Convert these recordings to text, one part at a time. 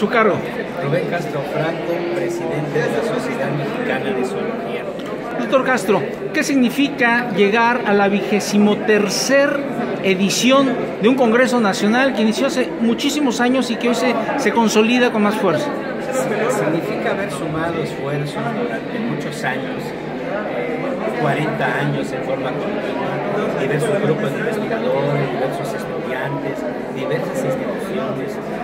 Su cargo. Rubén Castro Franco, presidente de la Sociedad Mexicana de Zoología. Doctor Castro, ¿qué significa llegar a la vigésimo tercer edición de un Congreso Nacional que inició hace muchísimos años y que hoy se, se consolida con más fuerza? Significa haber sumado esfuerzos durante muchos años, 40 años en forma continua, diversos grupos de investigadores, diversos estudiantes, diversas instituciones,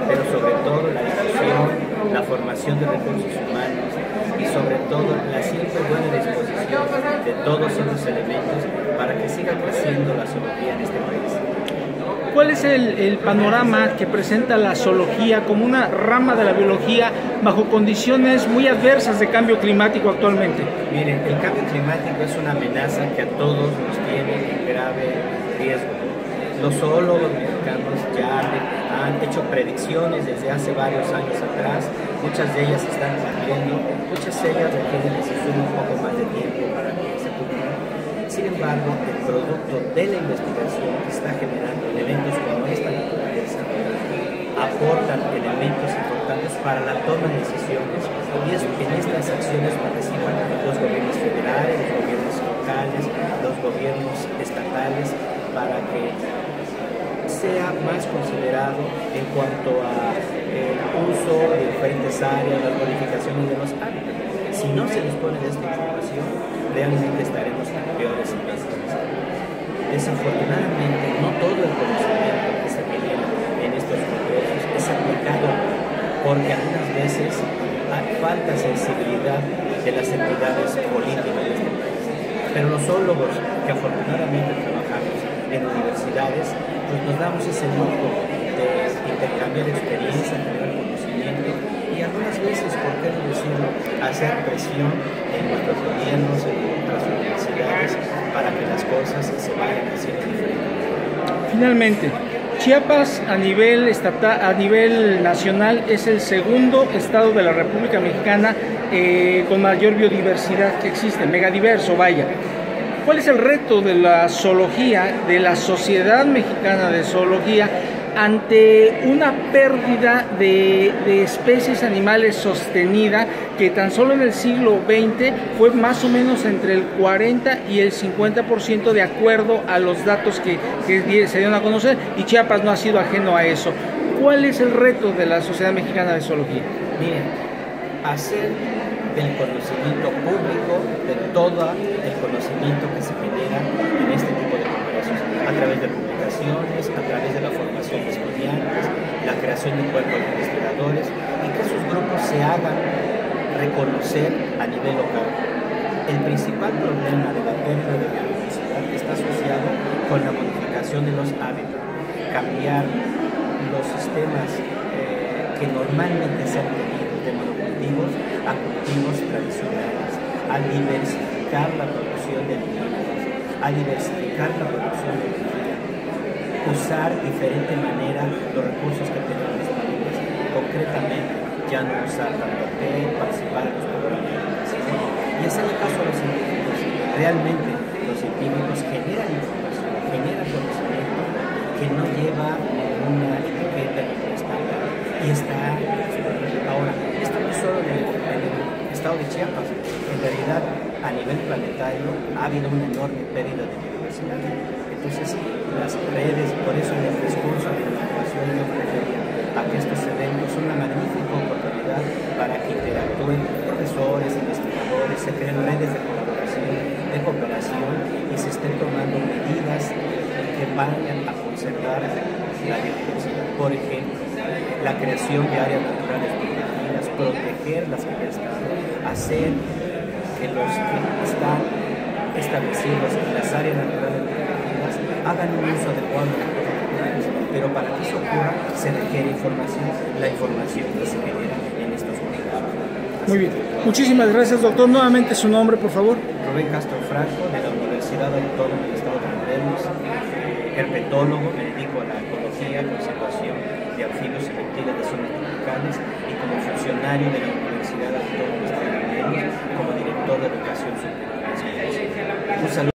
pero sobre todo la difusión, la formación de recursos humanos y sobre todo la siempre buena disposición de todos esos elementos para que siga creciendo la zoología en este país. ¿Cuál es el, el, panorama que presenta la zoología como una rama de la biología bajo condiciones muy adversas de cambio climático actualmente? Miren, el cambio climático es una amenaza que a todos nos tiene en grave riesgo. Los zoólogos mexicanos ya han hecho predicciones desde hace varios años atrás, muchas de ellas están cumpliendo, muchas de ellas requieren que se un poco más de tiempo para que se cumplan. Sin embargo, el producto de la investigación que está generando elementos como esta naturaleza aportan elementos importantes para la toma de decisiones y es, en estas acciones participan los gobiernos federales, los gobiernos locales, los gobiernos estatales para que sea más considerado en cuanto a el uso de diferentes áreas, la modificaciones de los. Si no se dispone de esta información, realmente estaremos en peores situaciones. Desafortunadamente, no todo el conocimiento que se genera en estos congresos es aplicado porque algunas veces falta sensibilidad de las entidades políticas de este país. Pero los zoólogos que afortunadamente en universidades, pues nos damos ese lujo de intercambiar experiencia, tener conocimiento y algunas veces, ¿por qué no decirlo?, hacer presión en nuestros gobiernos, en nuestras universidades, para que las cosas se vayan haciendo diferentes. Finalmente, Chiapas a nivel estatal, a nivel nacional es el segundo estado de la República Mexicana eh, con mayor biodiversidad que existe, megadiverso, vaya. ¿Cuál es el reto de la zoología, de la Sociedad Mexicana de Zoología, ante una pérdida de, especies animales sostenida que tan solo en el siglo XX fue más o menos entre el 40 y el 50% de acuerdo a los datos que, que se dieron a conocer y Chiapas no ha sido ajeno a eso. ¿Cuál es el reto de la Sociedad Mexicana de Zoología? Miren, hacer del conocimiento público, de todo el conocimiento que se genera en este tipo de congresos, a través de publicaciones, a través de la formación de estudiantes, la creación de cuerpos de investigadores, y que esos grupos se hagan reconocer a nivel local. El principal problema de la pérdida de biodiversidad está asociado con la modificación de los hábitats, cambiar los sistemas eh, que normalmente se han a cultivos tradicionales, a diversificar la producción de alimentos, a diversificar la producción de energía, usar de diferente manera los recursos que tenemos disponibles, concretamente ya no usar tanto té, participar en los programas y es el caso de los científicos. Realmente los científicos generan información, generan conocimiento que no lleva ninguna etiqueta ni estándar. Y está ahora, esto no es solo en el, en el Chiapas, en realidad a nivel planetario ha habido una enorme pérdida de biodiversidad. Entonces, las redes, por eso en el discurso de la educación yo refería a que estos eventos son una magnífica oportunidad para que interactúen profesores, investigadores, se creen redes de colaboración, de cooperación y se estén tomando medidas que vayan a conservar la biodiversidad. Por ejemplo, la creación de áreas naturales proteger las que ya están, hacer que los que están establecidos en las áreas naturales hagan un uso adecuado de los recursos. Pero para que eso ocurra se requiere información, la información que se genera en estos momentos. Muy bien. Muchísimas gracias, doctor. Nuevamente su nombre, por favor. Rubén Castro Franco, de la Universidad Autónoma del Estado de Morelos, herpetólogo, me dedico a la ecología, conservación de anfibios y reptiles de zonas y como funcionario de la Universidad Autónoma de como director de educación superior. Un saludo.